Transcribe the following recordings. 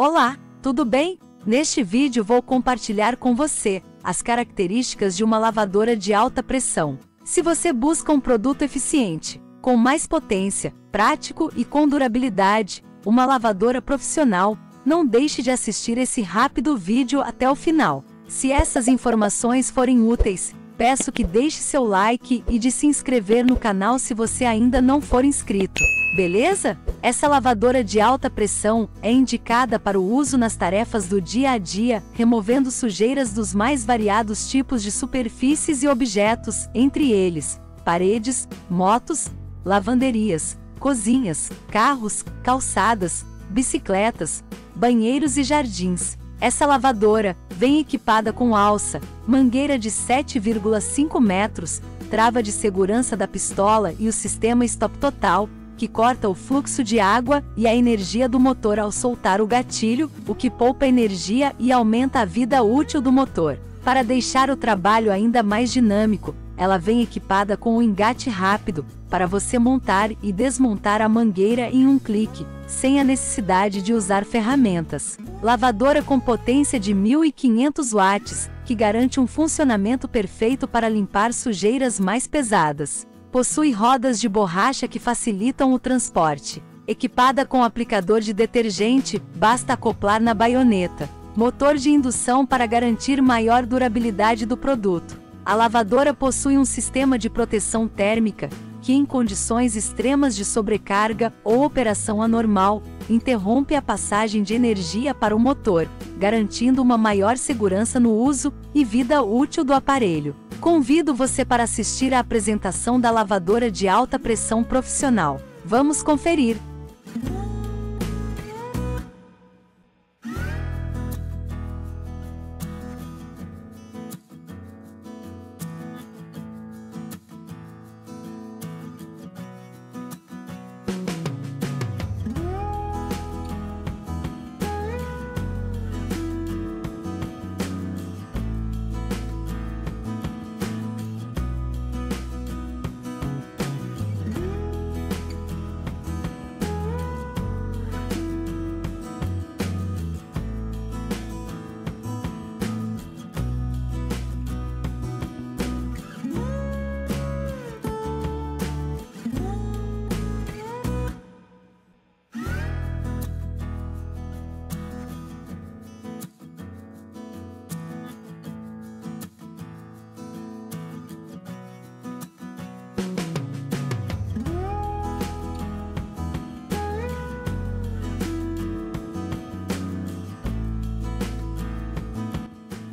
Olá, tudo bem? Neste vídeo vou compartilhar com você as características de uma lavadora de alta pressão. Se você busca um produto eficiente, com mais potência, prático e com durabilidade, uma lavadora profissional, não deixe de assistir esse rápido vídeo até o final. Se essas informações forem úteis, peço que deixe seu like e de se inscrever no canal se você ainda não for inscrito. Beleza? Essa lavadora de alta pressão é indicada para o uso nas tarefas do dia a dia, removendo sujeiras dos mais variados tipos de superfícies e objetos, entre eles paredes, motos, lavanderias, cozinhas, carros, calçadas, bicicletas, banheiros e jardins. Essa lavadora vem equipada com alça, mangueira de 7,5 metros, trava de segurança da pistola e o sistema stop total, que corta o fluxo de água e a energia do motor ao soltar o gatilho, o que poupa energia e aumenta a vida útil do motor. Para deixar o trabalho ainda mais dinâmico, ela vem equipada com um engate rápido, para você montar e desmontar a mangueira em um clique, sem a necessidade de usar ferramentas. Lavadora com potência de 1500 watts, que garante um funcionamento perfeito para limpar sujeiras mais pesadas. Possui rodas de borracha que facilitam o transporte. Equipada com aplicador de detergente, basta acoplar na baioneta. Motor de indução para garantir maior durabilidade do produto. A lavadora possui um sistema de proteção térmica, que em condições extremas de sobrecarga ou operação anormal, interrompe a passagem de energia para o motor, garantindo uma maior segurança no uso e vida útil do aparelho. Convido você para assistir à apresentação da lavadora de alta pressão profissional. Vamos conferir!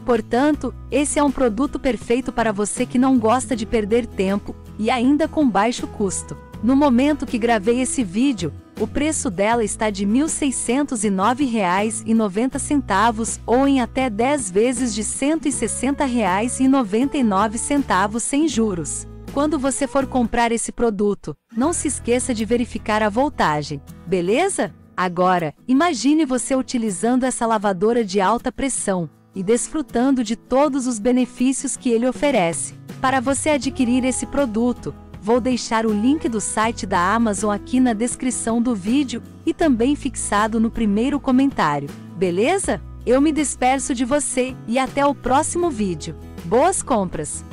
Portanto, esse é um produto perfeito para você que não gosta de perder tempo e ainda com baixo custo. No momento que gravei esse vídeo, o preço dela está de R$ 1.609,90 ou em até 10 vezes de R$ 160,99 sem juros. Quando você for comprar esse produto, não se esqueça de verificar a voltagem, beleza? Agora, imagine você utilizando essa lavadora de alta pressão e desfrutando de todos os benefícios que ele oferece. Para você adquirir esse produto, vou deixar o link do site da Amazon aqui na descrição do vídeo e também fixado no primeiro comentário. Beleza? Eu me despeço de você e até o próximo vídeo. Boas compras!